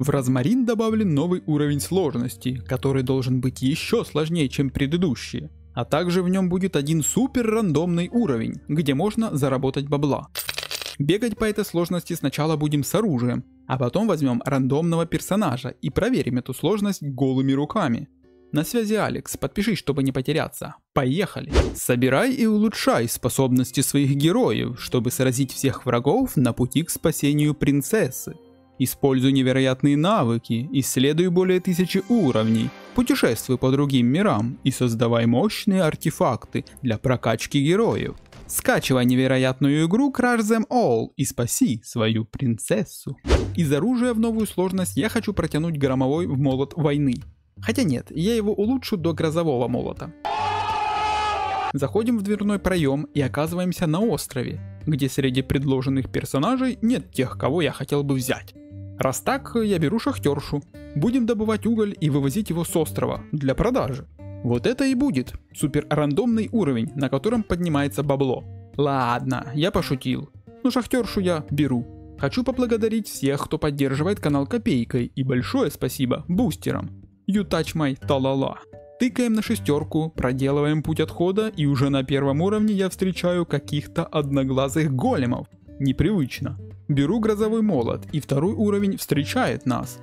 В розмарин добавлен новый уровень сложности, который должен быть еще сложнее, чем предыдущие. А также в нем будет один супер рандомный уровень, где можно заработать бабла. Бегать по этой сложности сначала будем с оружием, а потом возьмем рандомного персонажа и проверим эту сложность голыми руками. На связи Алекс, подпишись, чтобы не потеряться. Поехали! Собирай и улучшай способности своих героев, чтобы сразить всех врагов на пути к спасению принцессы. Используй невероятные навыки, исследуй более тысячи уровней, путешествуй по другим мирам и создавай мощные артефакты для прокачки героев. Скачивай невероятную игру Crash Them All и спаси свою принцессу. Из оружия в новую сложность я хочу протянуть громовой в молот войны. Хотя нет, я его улучшу до грозового молота. Заходим в дверной проем и оказываемся на острове, где среди предложенных персонажей нет тех, кого я хотел бы взять. Раз так, я беру шахтершу. Будем добывать уголь и вывозить его с острова для продажи. Вот это и будет супер рандомный уровень, на котором поднимается бабло. Ладно, я пошутил. Но шахтершу я беру. Хочу поблагодарить всех, кто поддерживает канал копейкой, и большое спасибо бустерам. You touch my талала. Тыкаем на шестерку, проделываем путь отхода, и уже на первом уровне я встречаю каких-то одноглазых големов. Непривычно. Беру грозовой молот, и второй уровень встречает нас.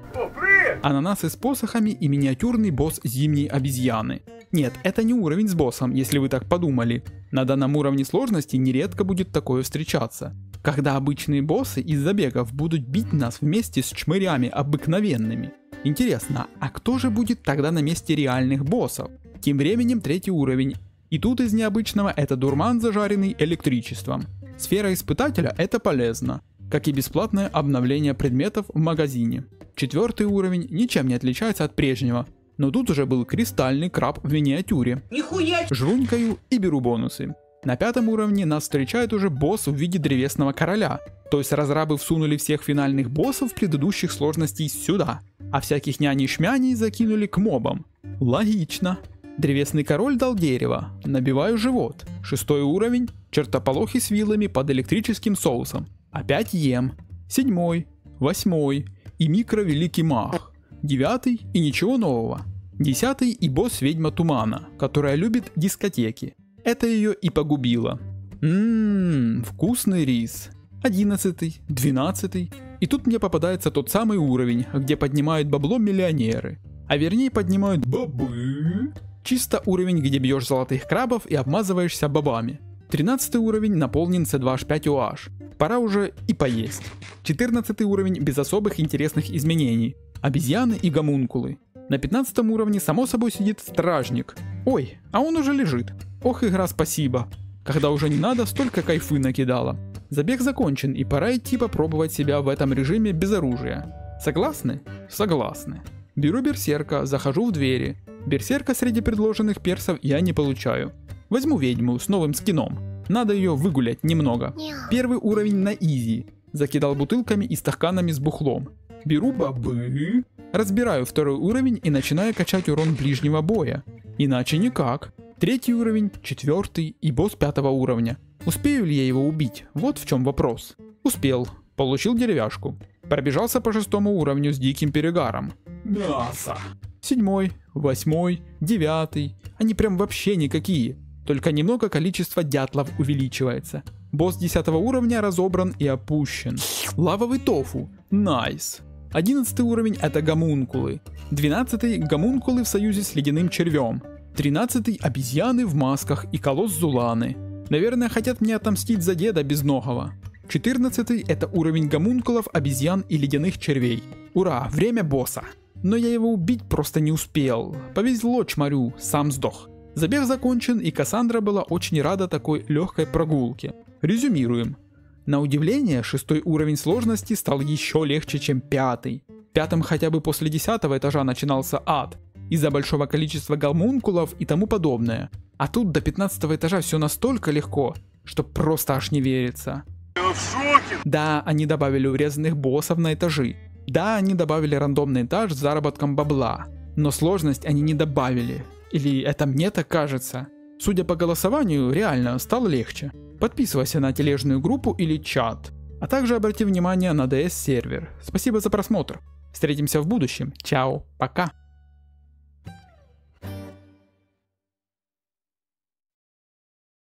Ананасы с посохами и миниатюрный босс зимней обезьяны. Нет, это не уровень с боссом, если вы так подумали. На данном уровне сложности нередко будет такое встречаться. Когда обычные боссы из забегов будут бить нас вместе с чмырями обыкновенными. Интересно, а кто же будет тогда на месте реальных боссов? Тем временем третий уровень. И тут из необычного это дурман, зажаренный электричеством. Сфера испытателя это полезно, как и бесплатное обновление предметов в магазине. Четвертый уровень ничем не отличается от прежнего, но тут уже был кристальный краб в миниатюре. Нихуя! Жрунькаю и беру бонусы. На пятом уровне нас встречает уже босс в виде древесного короля. То есть разрабы всунули всех финальных боссов предыдущих сложностей сюда, а всяких няней-шмяней закинули к мобам. Логично. Древесный король дал дерево, набиваю живот. Шестой уровень, чертополохи с вилами под электрическим соусом. Опять ем. Седьмой, восьмой и микро-великий мах. Девятый и ничего нового. Десятый и босс ведьма тумана, которая любит дискотеки. Это ее и погубило. Ммм, вкусный рис. Одиннадцатый, двенадцатый. И тут мне попадается тот самый уровень, где поднимают бабло миллионеры. А вернее поднимают бабы. Чисто уровень, где бьешь золотых крабов и обмазываешься бабами. 13 уровень наполнен C2H5OH. Пора уже и поесть. 14 уровень без особых интересных изменений. Обезьяны и гомункулы. На 15 уровне само собой сидит стражник. Ой, а он уже лежит. Ох, игра, спасибо. Когда уже не надо, столько кайфы накидала. Забег закончен и пора идти попробовать себя в этом режиме без оружия. Согласны? Согласны. Беру берсерка, захожу в двери. Берсерка среди предложенных персов я не получаю. Возьму ведьму с новым скином. Надо ее выгулять немного. Первый уровень на изи. Закидал бутылками и стаканами с бухлом. Беру бобы. Разбираю второй уровень и начинаю качать урон ближнего боя. Иначе никак. Третий уровень, четвертый и босс пятого уровня. Успею ли я его убить? Вот в чем вопрос. Успел. Получил деревяшку. Пробежался по шестому уровню с диким перегаром. Мясо. Седьмой, восьмой, девятый. Они прям вообще никакие. Только немного количество дятлов увеличивается. Босс 10 уровня разобран и опущен. Лавовый тофу. Nice. 11 уровень это гомункулы. 12 гомункулы в союзе с ледяным червем. 13 обезьяны в масках и колосс Зуланы. Наверное, хотят мне отомстить за деда безногого. 14 это уровень гомункулов, обезьян и ледяных червей. Ура, время босса. Но я его убить просто не успел. Повезло чмарю, сам сдох. Забег закончен и Кассандра была очень рада такой легкой прогулке. Резюмируем. На удивление, шестой уровень сложности стал еще легче, чем пятый. Пятым хотя бы после десятого этажа начинался ад, из-за большого количества гомункулов и тому подобное. А тут до 15 этажа все настолько легко, что просто аж не верится. Да, они добавили урезанных боссов на этажи. Да, они добавили рандомный этаж с заработком бабла. Но сложность они не добавили. Или это мне так кажется? Судя по голосованию, реально стало легче. Подписывайся на тележную группу или чат. А также обрати внимание на DS сервер. Спасибо за просмотр. Встретимся в будущем. Чао, пока.